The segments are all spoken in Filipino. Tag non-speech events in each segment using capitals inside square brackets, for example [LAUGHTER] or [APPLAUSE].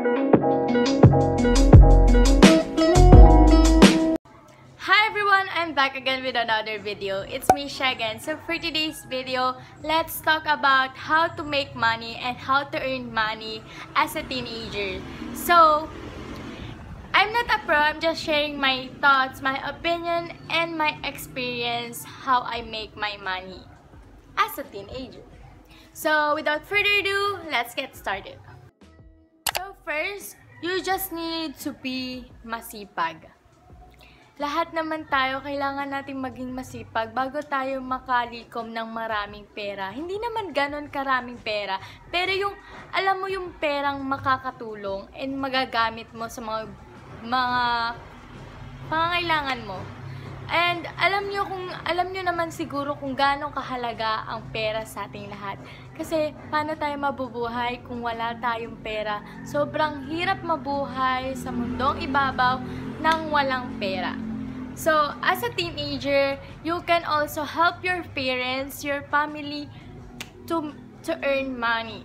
Hi everyone, I'm back again with another video. It's me Shagan. So for today's video, let's talk about how to make money and how to earn money as a teenager. So, I'm not a pro, I'm just sharing my thoughts, my opinion, and my experience how I make my money as a teenager. So without further ado, let's get started. First, you just need to be masipag. Lahat naman tayo, kailangan nating maging masipag bago tayo makalikom ng maraming pera. Hindi naman ganon karaming pera, pero yung, alam mo yung perang makakatulong and magagamit mo sa mga, mga pangangailangan mo. And alam nyo kung alam nyo naman siguro kung gaano kahalaga ang pera sa ating lahat. Kasi paano tayo mabubuhay kung wala tayong pera? Sobrang hirap mabuhay sa mundong ibabaw ng walang pera. So, as a teenager, you can also help your parents, your family to to earn money.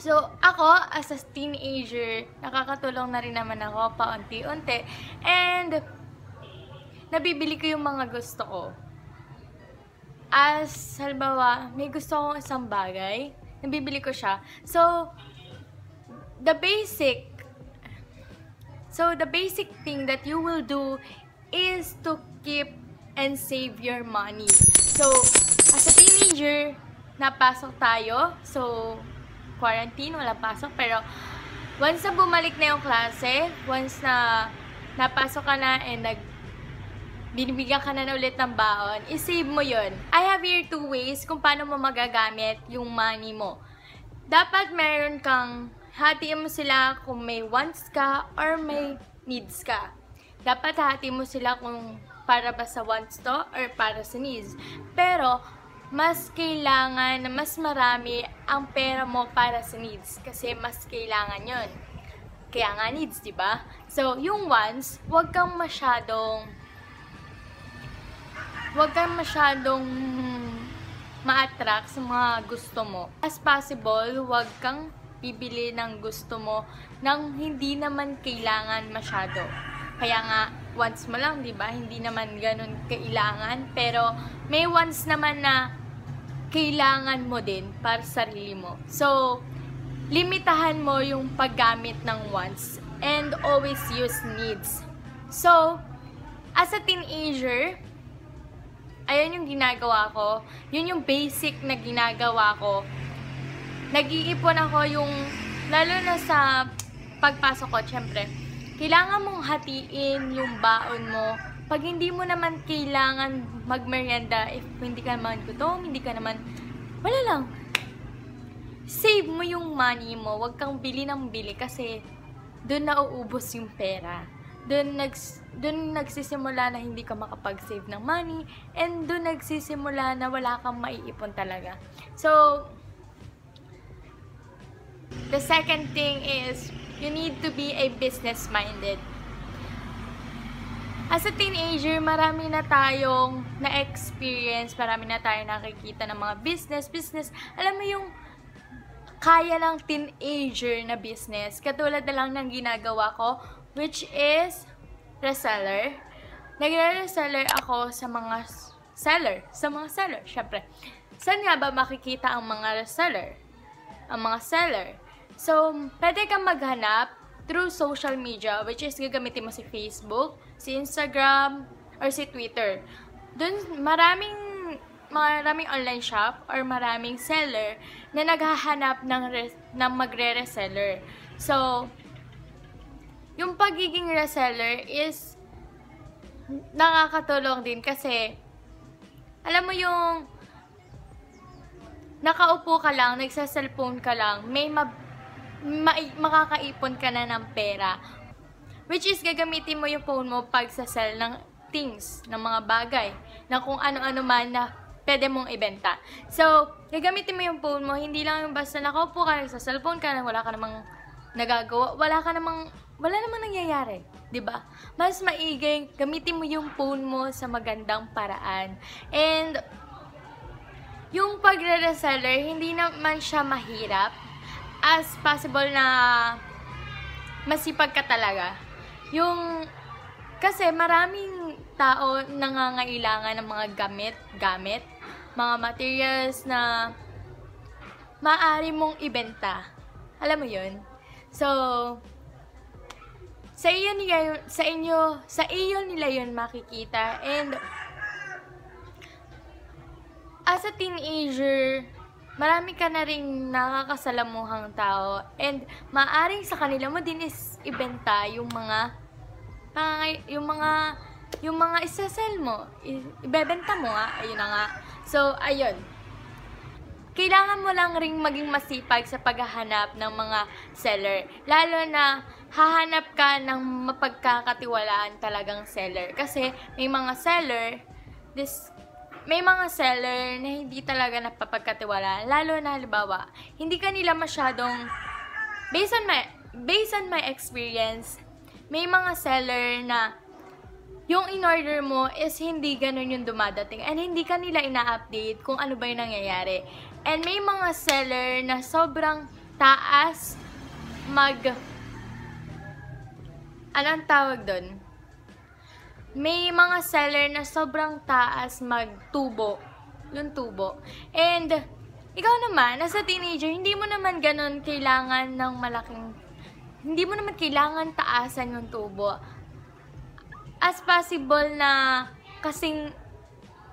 So, ako, as a teenager, nakakatulong na rin naman ako paunti-unti. And, nabibili ko yung mga gusto ko. As, halimbawa, may gusto akong isang bagay, nabibili ko siya. So, the basic, so the basic thing that you will do is to keep and save your money. So, as a teenager, napasok tayo. So, quarantine, wala pasok. Pero, once na bumalik na yung klase, once na napasok ka na and nag binibigyan ka na, na ulit ng baon, isave mo yon. I have here two ways kung paano mo magagamit yung money mo. Dapat meron kang, hatiin mo sila kung may wants ka or may needs ka. Dapat hati mo sila kung para ba sa wants to or para sa needs. Pero, mas kailangan na mas marami ang pera mo para sa needs kasi mas kailangan yon. Kaya nga needs, di ba? So, yung wants, wag kang masyadong wag kang masyadong ma-attract sa mga gusto mo. As possible, wag kang bibili ng gusto mo nang hindi naman kailangan masyado. Kaya nga, once mo lang, di ba? Hindi naman ganun kailangan. Pero, may once naman na kailangan mo din para sa sarili mo. So, limitahan mo yung paggamit ng wants and always use needs. So, as a teenager, ayun yung ginagawa ko. Yun yung basic na ginagawa ko. Nag-iipon ako yung, lalo na sa pagpasok ko, syempre, kailangan mong hatiin yung baon mo. Pag hindi mo naman kailangan magmerienda, if hindi ka naman gutom, hindi ka naman, wala lang. Save mo yung money mo. Huwag kang bili ng bili kasi doon nauubos yung pera doon nags doon nagsisimula na hindi ka makapag-save ng money and doon nagsisimula na wala kang maiipon talaga. So the second thing is you need to be a business minded. As a teenager, marami na tayong na-experience, marami na tayong nakikita ng mga business, business. Alam mo yung kaya ng teenager na business. Katulad na lang ng ginagawa ko, which is reseller. Nagre-reseller ako sa mga seller. Sa mga seller, syempre. Saan nga ba makikita ang mga reseller? Ang mga seller. So, pwede kang maghanap through social media, which is gagamitin mo si Facebook, si Instagram, or si Twitter. Doon, maraming maraming online shop or maraming seller na naghahanap ng, ng magre-reseller. So, yung pagiging reseller is nakakatulong din kasi alam mo yung nakaupo ka lang, nagsa-cellphone ka lang, may ma- ma- makakaipon ka na ng pera. Which is, gagamitin mo yung phone mo pag sa sell ng things, ng mga bagay, na kung ano-ano man na pwede mong ibenta. So, gagamitin mo yung phone mo, hindi lang yung basta nakaupo ka, nagsa-cellphone ka, wala ka namang nagagawa, wala ka namang wala namang nangyayari, ba? Mas maiging gamitin mo yung phone mo sa magandang paraan. And yung pagre-reseller, hindi naman siya mahirap as possible na masipag ka talaga. Yung, kasi maraming tao nangangailangan ng mga gamit, gamit, mga materials na maaari mong ibenta. Alam mo yun? So, sa iyo nila sa inyo, sa iyo nila yun makikita. And, as a teenager, marami ka na rin nakakasalamuhang tao. And, maaring sa kanila mo din is ibenta yung mga, yung mga, yung mga isasell mo. Ibebenta mo nga. Ayun na nga. So, ayun kailangan mo lang ring maging masipag sa paghahanap ng mga seller. Lalo na hahanap ka ng mapagkakatiwalaan talagang seller. Kasi may mga seller, this, may mga seller na hindi talaga napapagkatiwalaan. Lalo na halimbawa, hindi ka nila masyadong, based on my, based on my experience, may mga seller na yung in-order mo is hindi ganun yung dumadating and hindi ka nila ina-update kung ano ba yung nangyayari. And may mga seller na sobrang taas mag... Anong tawag doon? May mga seller na sobrang taas magtubo. Yung tubo. And, ikaw naman, nasa teenager, hindi mo naman ganun kailangan ng malaking... Hindi mo naman kailangan taasan yung tubo as possible na kasing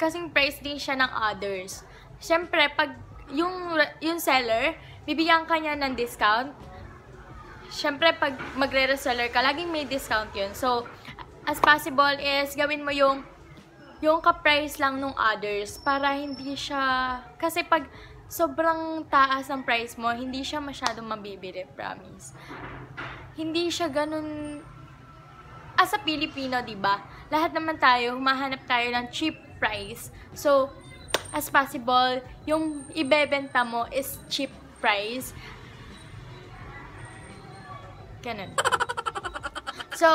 kasing price din siya ng others. Siyempre, pag yung, yung seller, bibigyan ka niya ng discount. Siyempre, pag magre-reseller ka, laging may discount yun. So, as possible is, gawin mo yung yung ka-price lang nung others para hindi siya... Kasi pag sobrang taas ang price mo, hindi siya masyadong mabibili, promise. Hindi siya ganun as a Filipino, 'di ba? Lahat naman tayo humahanap tayo ng cheap price. So, as possible, yung ibebenta mo is cheap price. Ganun. [LAUGHS] So,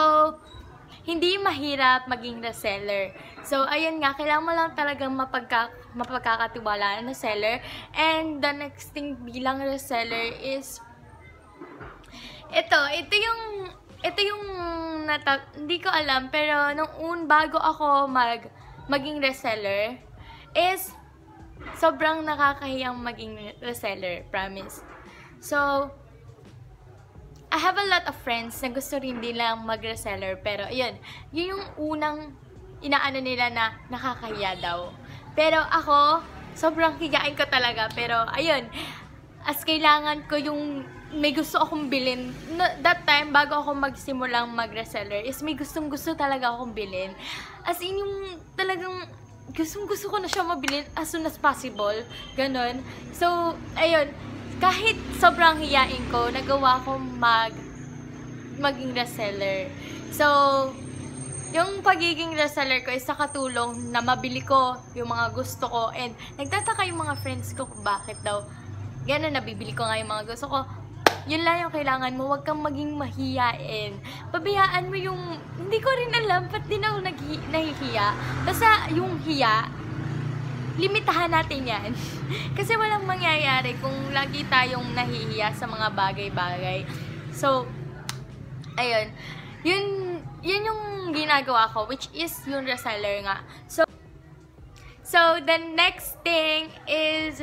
hindi mahirap maging reseller. So, ayun nga, kailangan mo lang talagang mapagka, mapagkakatiwalaan na seller. And the next thing bilang reseller is, ito, ito yung ito yung nata hindi ko alam pero nung un bago ako mag maging reseller is sobrang nakakahiyang maging reseller, promise. So I have a lot of friends na gusto rin nilang mag-reseller pero yun, yun yung unang inaano nila na nakakahiya daw. Pero ako, sobrang hiyain ko talaga pero ayun, as kailangan ko yung may gusto akong bilhin. No, that time, bago ako magsimulang mag-reseller, is may gustong gusto talaga akong bilhin. As in, yung talagang gustong gusto ko na siya mabilin as soon as possible. Ganon. So, ayun, kahit sobrang hiyain ko, nagawa ko mag maging reseller. So, yung pagiging reseller ko is nakatulong na mabili ko yung mga gusto ko and nagtataka yung mga friends ko kung bakit daw Ganun, nabibili ko nga yung mga gusto ko. Yun lang yung kailangan mo. Huwag kang maging mahiyain. Pabayaan mo yung... Hindi ko rin alam, ba't din ako nahihiya. Basta yung hiya, limitahan natin yan. [LAUGHS] Kasi walang mangyayari kung lagi tayong nahihiya sa mga bagay-bagay. So, ayun. Yun, yun yung ginagawa ko, which is yung reseller nga. So, so the next thing is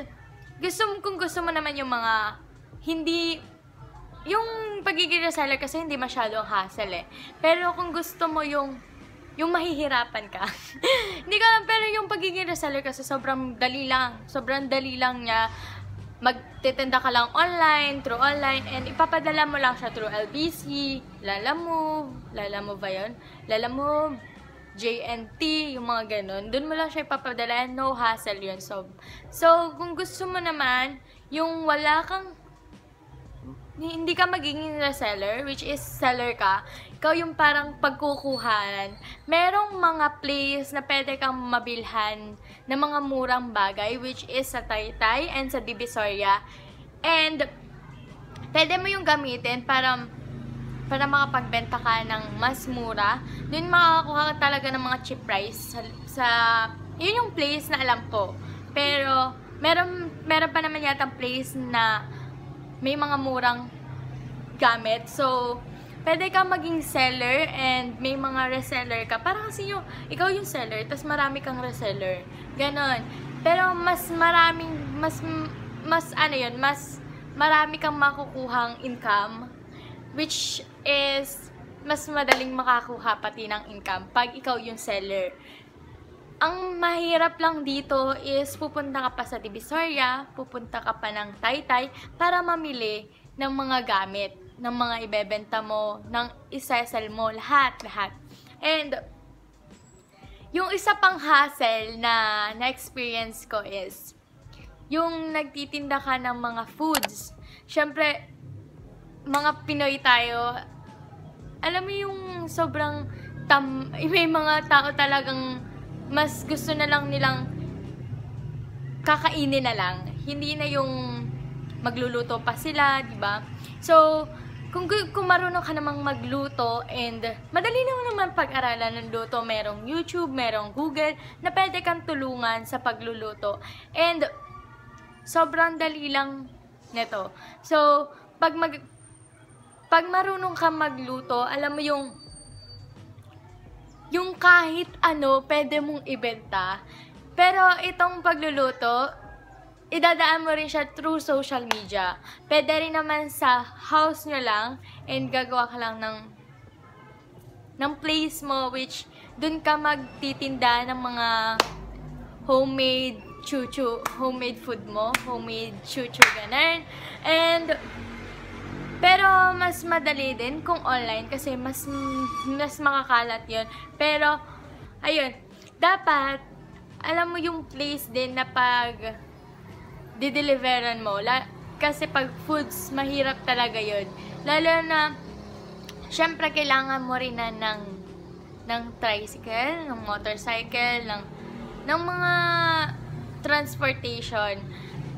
gusto kung gusto mo naman yung mga hindi yung pagiging reseller kasi hindi masyadong hassle eh. Pero kung gusto mo yung yung mahihirapan ka. [LAUGHS] hindi ko alam, pero yung pagiging reseller kasi sobrang dali lang. Sobrang dali lang niya. Magtitinda ka lang online, through online, and ipapadala mo lang siya through LBC, Lalamove, Lalamove ba yun? Lalamove, JNT, yung mga ganun. Doon mo lang siya ipapadala. No hassle yun. So, so, kung gusto mo naman, yung wala kang hindi ka magiging reseller, which is seller ka, ikaw yung parang pagkukuhan, merong mga place na pwede kang mabilhan ng mga murang bagay, which is sa Taytay and sa Divisoria. And, pwede mo yung gamitin para para makapagbenta ka ng mas mura, doon makakakuha ka talaga ng mga cheap price sa, sa yun yung place na alam ko. Pero, meron, meron pa naman yata place na may mga murang gamit. So, pwede ka maging seller and may mga reseller ka. Para kasi yung, ikaw yung seller, tapos marami kang reseller. Ganon. Pero mas maraming, mas, mas ano yun, mas marami kang makukuhang income which is mas madaling makakuha pati ng income pag ikaw yung seller. Ang mahirap lang dito is pupunta ka pa sa Divisoria, pupunta ka pa ng Taytay para mamili ng mga gamit, ng mga ibebenta mo, ng isesell mo, lahat, lahat. And yung isa pang hassle na na-experience ko is yung nagtitinda ka ng mga foods. Siyempre, mga Pinoy tayo, alam mo yung sobrang tam, [LAUGHS] may mga tao talagang mas gusto na lang nilang kakainin na lang. Hindi na yung magluluto pa sila, di ba? So, kung, kung marunong ka namang magluto and madali naman naman pag-aralan ng luto, merong YouTube, merong Google, na pwede kang tulungan sa pagluluto. And, sobrang dali lang neto. So, pag mag pag marunong ka magluto, alam mo yung yung kahit ano pwede mong ibenta. Pero itong pagluluto, idadaan mo rin siya through social media. Pwede rin naman sa house nyo lang and gagawa ka lang ng ng place mo which dun ka magtitinda ng mga homemade chuchu, homemade food mo, homemade chuchu, ganun. And pero mas madali din kung online kasi mas mas makakalat 'yon. Pero ayun, dapat alam mo yung place din na pag dideliveran mo. La, kasi pag foods, mahirap talaga 'yon. Lalo na syempre kailangan mo rin na ng ng tricycle, ng motorcycle, ng ng mga transportation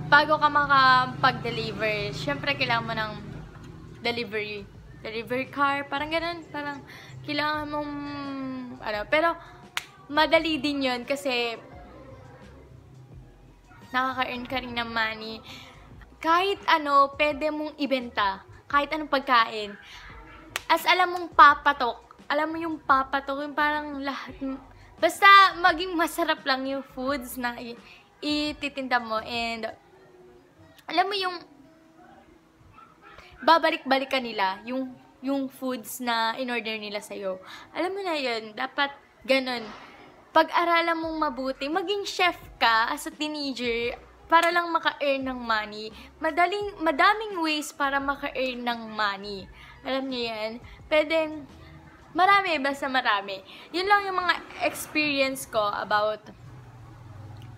bago ka makapag-deliver. Syempre kailangan mo ng delivery delivery car, parang ganun, parang kailangan mong, ano, pero, madali din yon kasi, nakaka-earn ka rin ng money. Kahit ano, pwede mong ibenta. Kahit anong pagkain. As alam mong papatok, alam mo yung papatok, yung parang lahat, basta maging masarap lang yung foods na ititinda mo and alam mo yung babalik-balikan nila yung yung foods na in-order nila sa'yo. Alam mo na yun, dapat ganun. Pag-aralan mong mabuti, maging chef ka as a teenager para lang maka-earn ng money. Madaling, madaming ways para maka-earn ng money. Alam niyo yan? Pwede, marami, basta marami. Yun lang yung mga experience ko about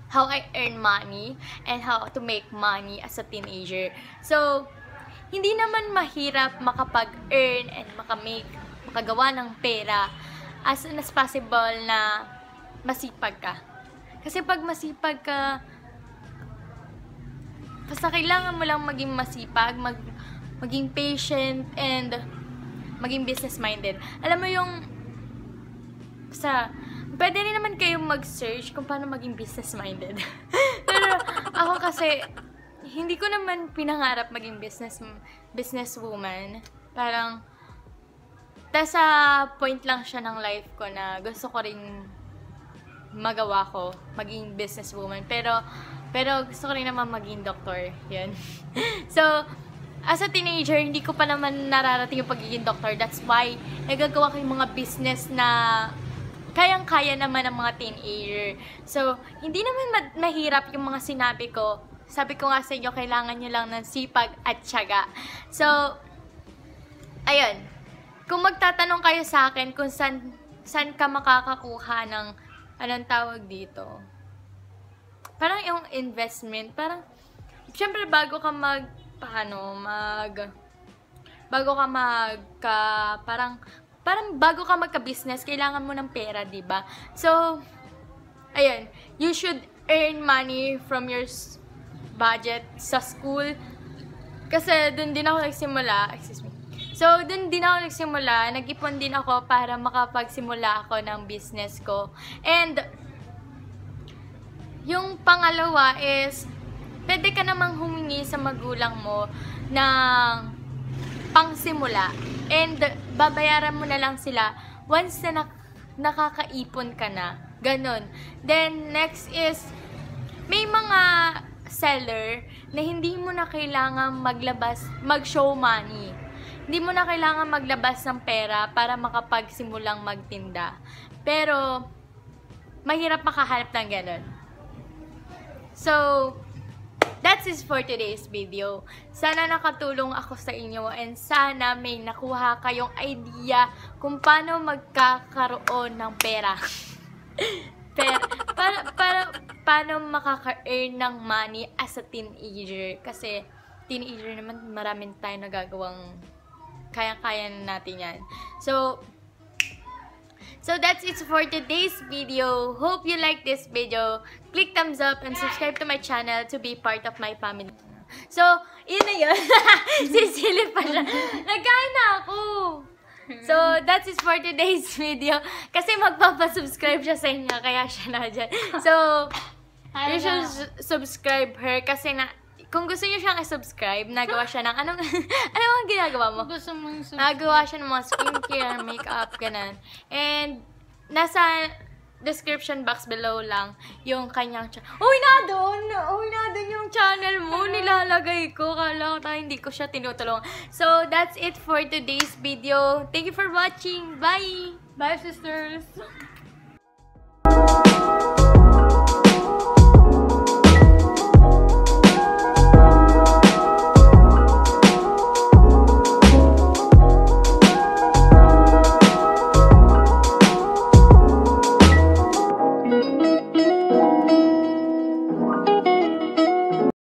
how I earn money and how to make money as a teenager. So, hindi naman mahirap makapag-earn and makamake, makagawa ng pera as soon as possible na masipag ka. Kasi pag masipag ka, basta kailangan mo lang maging masipag, mag, maging patient, and maging business-minded. Alam mo yung, sa, pwede rin naman kayong mag-search kung paano maging business-minded. [LAUGHS] Pero ako kasi, hindi ko naman pinangarap maging business businesswoman. Parang sa point lang siya ng life ko na gusto ko ring magawa ko, maging businesswoman. Pero, pero gusto ko rin naman maging doktor. Yan. [LAUGHS] so, as a teenager, hindi ko pa naman nararating yung pagiging doktor. That's why, nagagawa ko yung mga business na kayang-kaya naman ng mga teenager. So, hindi naman mahirap yung mga sinabi ko sabi ko nga sa inyo, kailangan nyo lang ng sipag at tiyaga. So, ayun. Kung magtatanong kayo sa akin kung saan, saan ka makakakuha ng, anong tawag dito? Parang yung investment, parang, syempre bago ka mag, paano, mag, bago ka mag, ka, parang, parang bago ka magka-business, kailangan mo ng pera, ba? So, ayun, you should earn money from your budget sa school. Kasi doon din ako nagsimula, excuse me. So, doon din ako nagsimula, nag-ipon din ako para makapagsimula ako ng business ko. And, yung pangalawa is, pwede ka namang humingi sa magulang mo ng pangsimula. And babayaran mo na lang sila once na nak- nakakaipon ka na. Ganon. Then, next is, may mga seller na hindi mo na kailangan maglabas, mag-show money. Hindi mo na kailangan maglabas ng pera para makapagsimulang magtinda. Pero, mahirap makahanap ng ganon. So, that's it for today's video. Sana nakatulong ako sa inyo and sana may nakuha kayong idea kung paano magkakaroon ng pera. [LAUGHS] pera para, para, paano makaka-earn ng money as a teenager. Kasi, teenager naman, maraming tayo nagagawang kaya-kaya natin yan. So, So that's it for today's video. Hope you like this video. Click thumbs up and subscribe to my channel to be part of my family. So, yun na yun. [LAUGHS] Sisilip pa siya. Nagkain na ako. So, that's it for today's [LAUGHS] video. Kasi magpapasubscribe siya sa inyo, kaya siya na dyan. So, you should su- subscribe her kasi na, kung gusto niyo siyang i-subscribe, nagawa siya ng, anong, [LAUGHS] ano ang ginagawa mo? Gusto mong sub- Nagawa siya ng mga skincare, makeup, ganun. And, nasa description box below lang yung kanyang channel. Uy, na doon! Uy, na doon yung channel mo. Nilalagay ko. Kala ko tayo, hindi ko siya tinutulong. So, that's it for today's video. Thank you for watching. Bye! Bye, sisters!